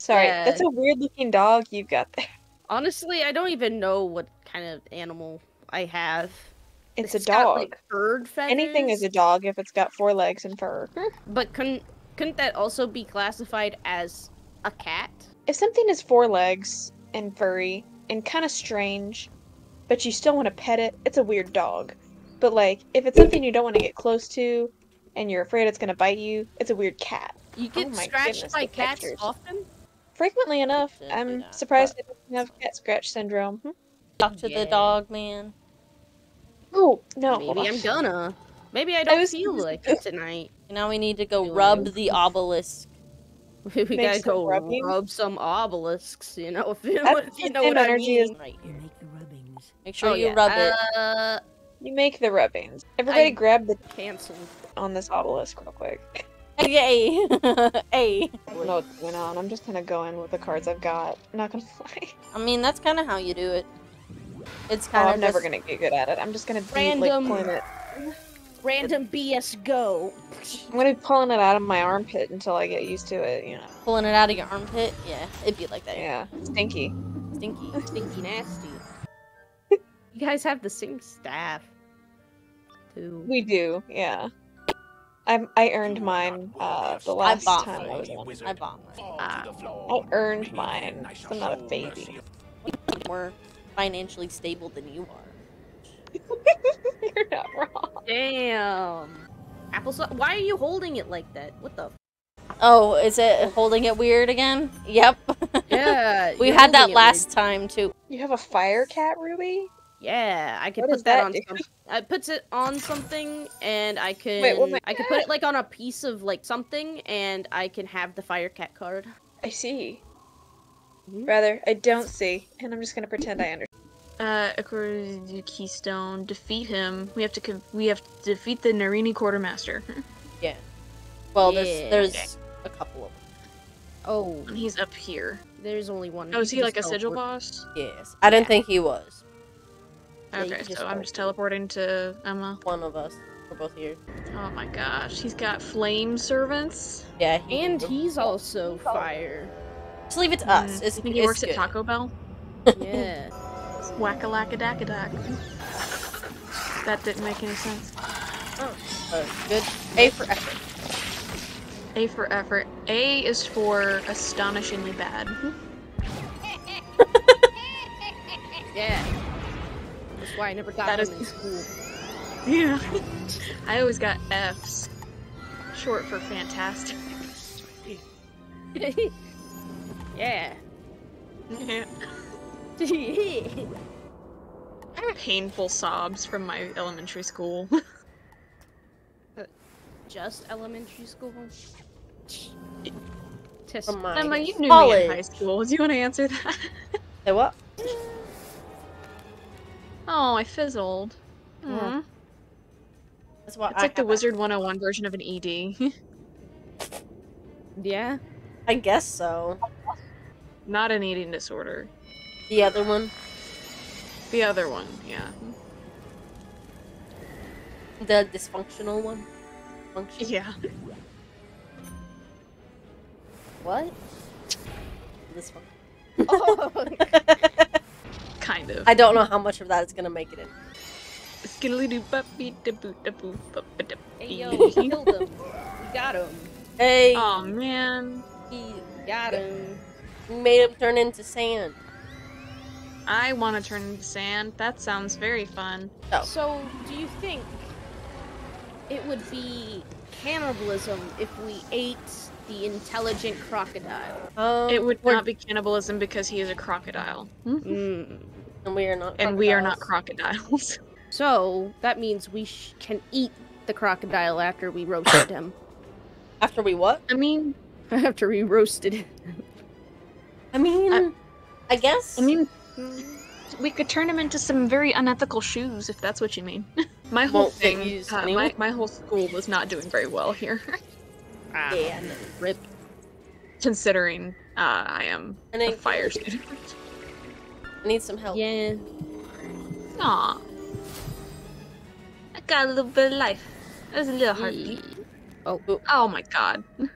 Sorry, Yeah. that's a weird looking dog you've got there. Honestly, I don't even know what kind of animal I have. It's a got, dog. like, bird feathers. Anything is a dog if it's got four legs and fur. Hmm. But couldn't couldn't that also be classified as a cat? If something is four legs and furry and kind of strange, but you still want to pet it, it's a weird dog. But like, if it's something you don't want to get close to and you're afraid it's going to bite you, it's a weird cat. You get Oh scratched goodness, by cats pictures. often? Frequently enough, Didn't I'm that, surprised but- I don't have cat scratch syndrome. Hmm? Talk to Yeah. the dog, man. Oh, no. Maybe I'm gonna. Maybe I don't was- feel like it tonight. Now we need to go Doing rub it. the obelisk. we Make gotta go rubbing? rub some obelisks, you know, if you, That's if you know same what I energy mean. as- Right You here. make the rubbings. Make sure Oh, you yeah. rub it. Uh, You make the rubbings. Everybody I- grab the cancel. on this obelisk real quick. Yay! hey. I don't know what's going on. I'm just gonna go in with the cards I've got. I'm not gonna lie. I mean, that's kind of how you do it. It's Oh, kind of I'm never gonna get good at it. I'm just gonna be Random. like pulling it. Random BS go. I'm gonna be pulling it out of my armpit until I get used to it. You know. pulling it out of your armpit. Yeah, it'd be like that. Yeah. Stinky. Stinky. Stinky nasty. you guys have the same staff. Too. We do. Yeah. I I earned mine uh the I last bought time I was mine. on. I bought mine. Ah, I earned mine. I'm not a baby. More financially stable than you are. You're not wrong. Damn. Applesauce. Why are you holding it like that? What the? Oh, is it holding it weird again? Yep. yeah. we had that last weird. time too. You have a fire cat, Ruby? Yeah, I could What put that, that on. do? Some, I puts it on something, and I can. Wait, what I- I could put it like on a piece of like something, and I can have the fire cat card. I see. Mhm. Rather, I don't see, and I'm just gonna pretend I understand. Uh, according to Keystone, defeat him. We have to we have to defeat the Narini Quartermaster. Yeah. Well, there's Yeah. there's a couple of Them. Oh, And He's up here. there's only one. Oh, is You he like a sigil boss? Yes, I didn't think he was Yeah, Okay, so I'm just teleporting to Emma. one of us. We're both here. Oh my gosh, he's got flame servants. Yeah, he, And he's also fire. just leave it to us. Mm, It's, I think he works good. at Taco Bell. Yeah. Whack a lack a dack a dack. That didn't make any sense. Uh, good. A for effort. A for effort. A is for astonishingly bad. yeah. That's why I never got That is- in school. Yeah. I always got F's. Short for fantastic. yeah. Yeah. Painful sobs from my elementary school. Uh, just elementary school. Test. From my Emma, you knew me in high school. Do you want to answer that? Say what? Oh, I fizzled. Yeah. That's what It's I like the have- Wizard 101 version of an ED. Yeah. I guess so. Not an eating disorder. The other one, The other one, yeah. the dysfunctional one. Function. Yeah. What? This one. Oh. Kind of. I don't know how much of that is gonna make it in. hey yo, we killed him. We got him. Hey, Oh man. he Got him. We made him turn into sand. I want to turn into sand. That sounds very fun. Oh. So, do you think it would be cannibalism if we ate the intelligent crocodile? Um, It would we're- not be cannibalism because he is a crocodile. Mm. And we are not. And we are not crocodiles. crocodiles. So that means we sh- can eat the crocodile after we roasted him. After we what? I mean, after we roasted him. I mean, I- I guess. I mean, we could turn him into some very unethical shoes if that's what you mean. my whole Won't thing, used uh, my, my whole school was not doing very well here, Ah, yeah. no. rip. considering uh, I am And a fire student. I need some help. Yeah. Aw. I got a little bit of life. There's a little heartbeat. Oh, Oh my god.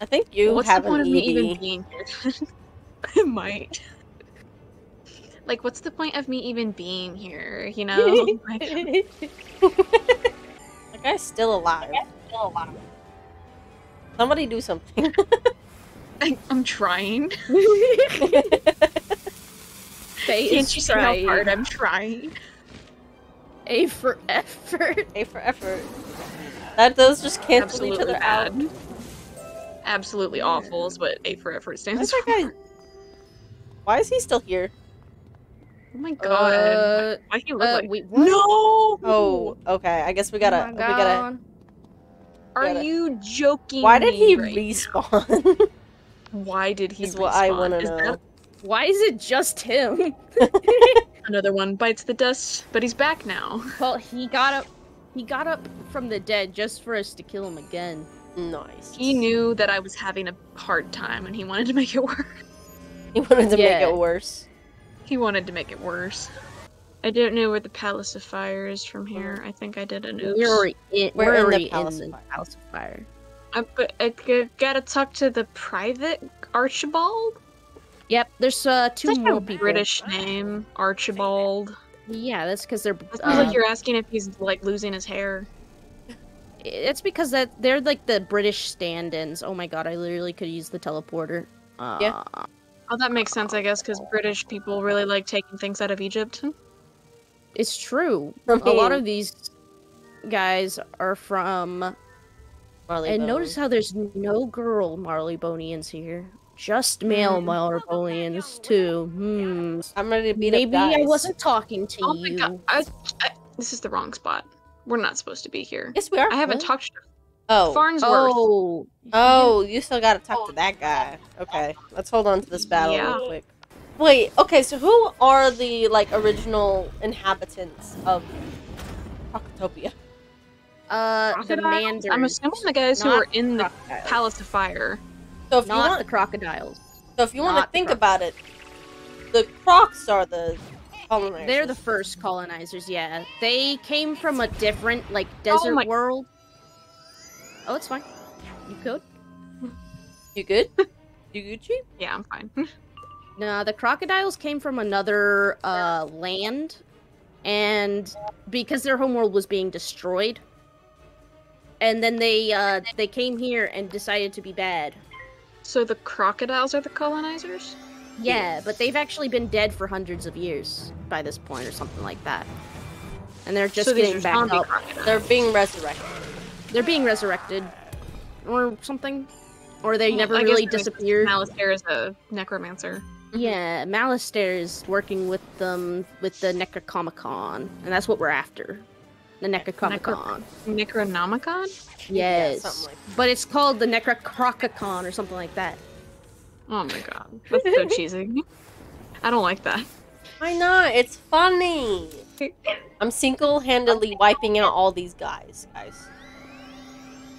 I think you What's have the point of me even being here? it might. Like, what's the point of me even being here? You know? Like, that guy's still alive. Somebody do something. I, I'm trying. Faye Can't is you see how hard I'm trying? A for effort. A for effort. That those just cancel each Absolutely other out. Absolutely awful is what A for effort stands is for. that guy? Why is he still here? Oh my god. Uh, Why he look uh, like wait, what? No! Oh, okay. I guess we gotta. Oh we gotta. God. Are gotta- you joking? Why did me he right respawn? Why did he is what I want to Is know. that Why is it just him? Another one bites the dust, but he's back now. well, he got up. He got up from the dead just for us to kill him again. Nice. He knew that I was having a hard time and he wanted to make it worse. He wanted to make it worse. He wanted to make it worse. I don't know where the Palace of Fire is from here. I think I did an oops. We're already in, We're we're in the Palace in of the Fire. House of Fire. I, but I g- gotta talk to the private Archibald. Yep, there's uh two Such more a people. British name, Archibald. Yeah, that's because they're. It sounds uh, like you're asking if he's like losing his hair. It's because that they're like the British stand-ins. Oh my god, I literally could use the teleporter. Uh, Yeah. Oh, that makes sense, I guess, because British people really like taking things out of Egypt. It's true. a lot of these guys are from. Marleybone. notice how there's no girl Marley Marleybonians here. Just male Hmm. Marleybonians too. Hmm. I'm ready to beat Maybe up I wasn't talking to Oh my god, I, I, this is the wrong spot. We're not supposed to be here. Yes, we are. I haven't What? talked to Oh. Farnsworth. Oh, Oh, you still gotta talk to that guy. Okay, let's hold on to this battle Yeah. real quick. Wait, okay, so who are the like original inhabitants of Krokotopia? uh, the Crocodiles? I'm assuming the guys who not are in the. Palace of Fire. So if you want, the crocodiles. so if you want to not the think about it, the Crocs are the colonizers. They're the first colonizers, yeah. They came from a different, like, desert my- world. Oh, it's fine. You could. You good? you Gucci? Yeah, I'm fine. No, the crocodiles came from another uh, land, and because their homeworld was being destroyed, and then they uh, they came here and decided to be bad. So the crocodiles are the colonizers? Yeah, but they've actually been dead for hundreds of years by this point, or something like that. And they're just so getting back up. crocodiles. They're being resurrected. They're being resurrected, or something, or they Well, never I really that makes sense. disappeared. Malistaire is a necromancer. Yeah, Malistaire is working with them with the Necronomicon, and that's what we're after. The Necronomicon. Necronomicon? Yeah, Yes. something like but it's called the Necrocrocicon or something like that. Oh my god. That's so cheesy. I don't like that. Why not? It's funny. I'm single-handedly wiping out all these guys, guys.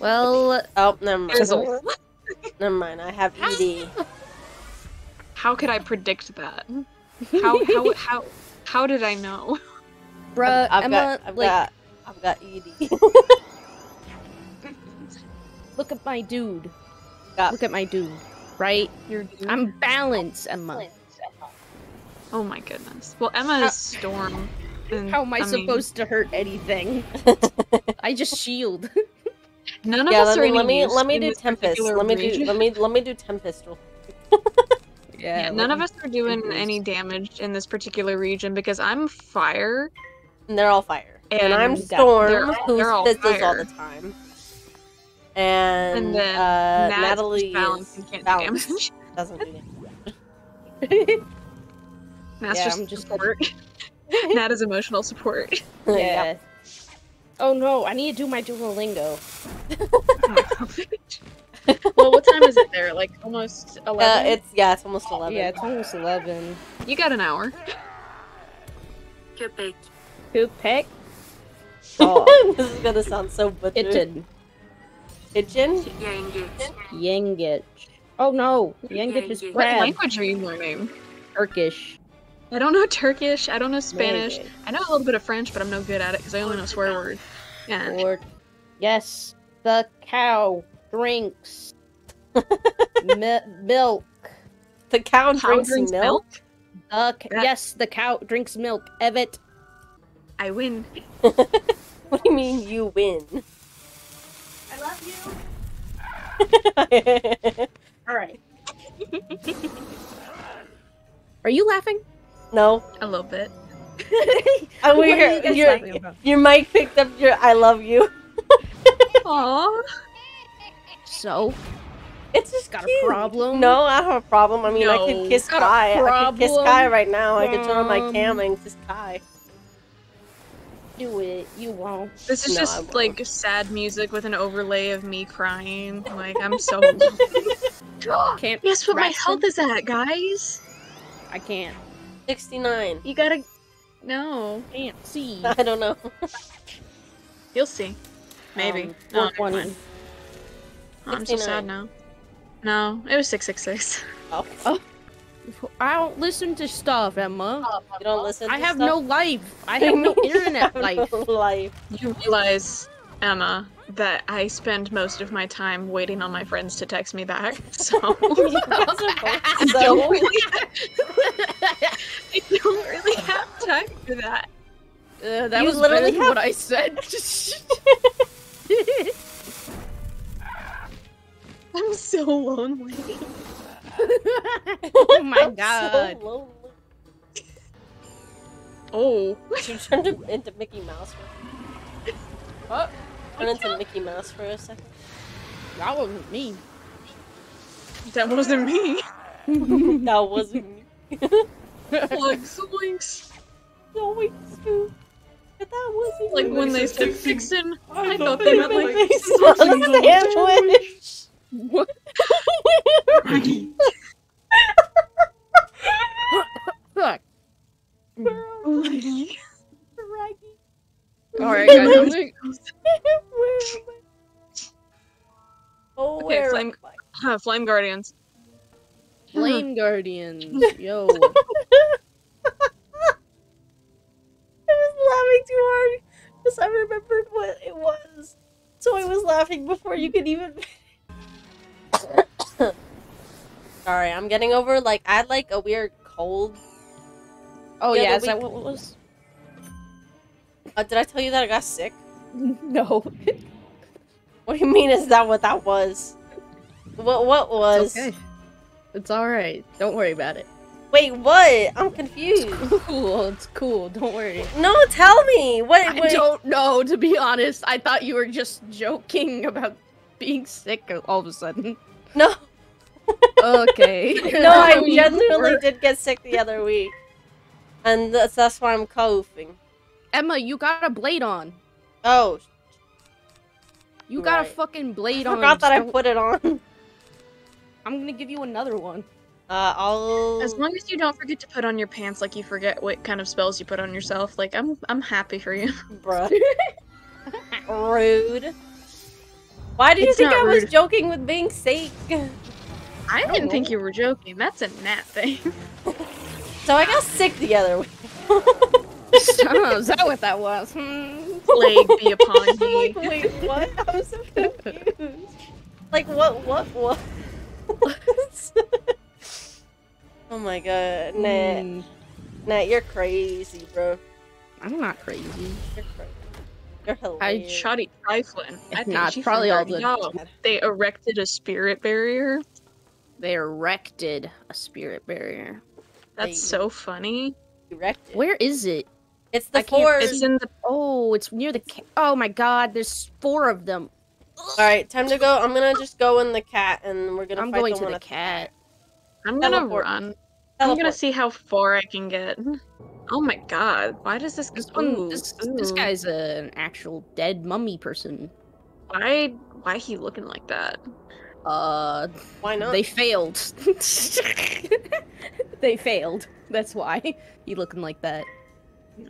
Well, Oh, never mind. Never mind. I have ED. How could I predict that? How how how how did I know? bruh, I've Emma, got, I've like, got, I've got E ED. look at my dude. Got- Look at my dude, right? You're I'm balanced, Emma. Oh my goodness. Well, Emma is Storm. and, How am I, mean, supposed to hurt anything? I just shield. None of yeah, us let are me any let me use let me do Tempest. Let me do let me let me do Tempest. real- Yeah, none of us are doing Tempest. any damage in this particular region because I'm fire. And they're all fire. And, I'm And Storm, they're- who they're all fizzles all the time. And, And then uh, Natalie balanced is and can't do balanced. damage. Doesn't do damage. Nat's Yeah, just I'm just- support. Nat is emotional support. Yep. Oh no, I need to do my Duolingo. well, what time is it there? Like almost Uh, eleven. it's yeah, it's almost eleven. Yeah, it's almost eleven. you got an hour. Who picked? this is gonna sound so butchered. Pigeon. Pigeon? Yengich. Oh no, Yengich is What language are you learning? Turkish. I don't know Turkish. I don't know Spanish. Maybe. I know a little bit of French, but I'm no good at it because I only know swear words. And Or yes, the cow drinks. Mi- milk. The cow Cow drinks, drinks milk. The c- yes, the cow drinks milk. Evet. I win. What do you mean you win? I love you. All right. Are you laughing? no. A little bit. Oh, we What are you guys your about? your mic picked up your "I love you." Aww. So, It's just got cute. a problem? No, I don't have a problem. I mean, I No. could kiss Kai. I could kiss? Kai right now. I could turn on my Um, cam and kiss Kai. Do it. You won't. This is No, just like sad music with an overlay of me crying. Like I'm so. Can't. Guess what my health is at, guys? I can't. Sixty-nine. You gotta. No, Can't see. I don't know. you'll see. Maybe. Um, no, never 420. mind. Oh, I'm so sad now. No, it was six six six. Oh, Oh. I don't listen to stuff, Emma. you don't listen. I have stuff? no life. I have no internet have life. no life. You realize, Emma, that I spend most of my time waiting on my friends to text me back. So I don't really. I don't really have time for that. Uh, that You was literally literally have- what I said. I'm so lonely. oh my god. So. Oh, You turned into Mickey Mouse. For... Oh, turn into Mickey Mouse for a second. That wasn't me. that wasn't me. that wasn't me. Like zoinks. no, wait, Scoop. But that wasn't Like when they said fixin', I thought They they meant made like me smell a sandwich. What? Fuck. Raggy. Alright, guys. I'm gonna- Where am I? Oh, Okay, where flame-? Huh, Flame Guardians. Flame Guardians. Yo. I was laughing too hard because I remembered what it was. So I was laughing before you could even. Sorry, I'm getting over like I had like a weird cold. Oh yeah, is that what was? Uh, did I tell you that I got sick? No. What do you mean? Is that what that was? What what was? It's okay. It's alright. Don't worry about it. Wait, what? I'm confused. Cool, it's cool. Don't worry. no, tell me. What? I what- don't know, to be honest. I thought you were just joking about being sick all of a sudden. No, Okay. no, I genuinely did get sick the other week, and that's that's why I'm coughing. Emma, you got a blade on. Oh, You got a Right. fucking I blade on. forgot that I put it on. I'm gonna give you another one. Uh, I'll. As long as you don't forget to put on your pants, like you forget what kind of spells you put on yourself, like I'm, I'm happy for you. Bruh. Rude. Why did you It's think not I was joking with being sick? I didn't think you were joking. That's a Nat thing. So I got sick the other week. oh, is that what that was? Hmm. Plague be upon I'm me. like, wait, what? I'm so confused. Like, what, what, what? oh my god, Nat. Hmm. Nat, you're crazy, bro. I'm not crazy. You're crazy. You're I hilarious. Shoddy trifling. I think Nah, she probably all the- they erected a spirit barrier. They erected a spirit barrier. That's They- so funny. Erected. Where is it? It's the I four. It's in the Oh, it's near the. Ca- oh my god, there's four of them. All right, time to go. I'm gonna just go in the cat, and we're gonna. I'm fight going the to one the at cat. I'm gonna Teleport. run. I'm gonna see how far I can get. Oh my god, why does this This one, this, this ooh. guy's a, an actual dead mummy person. why why he looking like that? Uh, Why not? they failed. they failed. That's why you looking like that.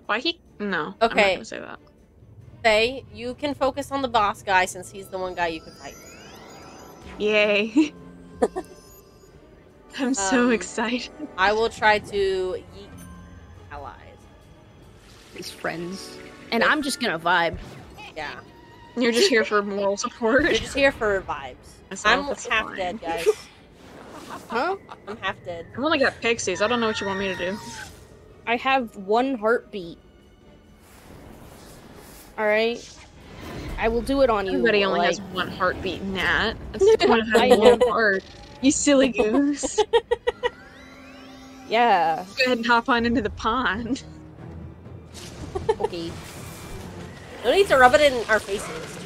Why he no. I'm not Okay. gonna say that. Say you can focus on the boss guy since he's the one guy you can fight. Yay. I'm so Um, excited. I will try to yeet allies. His friends, and I'm just gonna vibe. Yeah. You're just here for moral support. You're just here for vibes. I'm half fine. dead, guys. Huh? I'm half dead. I've only got pixies. I don't know what you want me to do. I have one heartbeat. Alright? I will do it on you. Everybody only like- has one heartbeat, Nat. That's the point of I having one heart. You silly goose. Yeah. Go ahead and hop on into the pond. Okay. No need to rub it in our faces.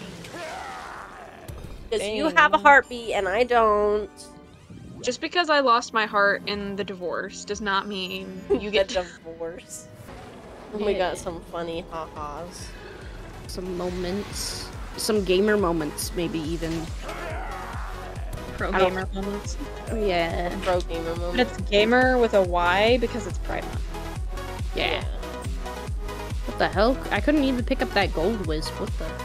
Because you have a heartbeat and I don't. Just because I lost my heart in the divorce does not mean you get the divorce. Oh my Yeah. some funny ha-has. Some moments. Some gamer moments, maybe even. Pro gamer moments. Oh, yeah. Pro gamer But it's gamer with a Y because it's Pride Month. Yeah. What the hell? I couldn't even pick up that gold whiz. What the?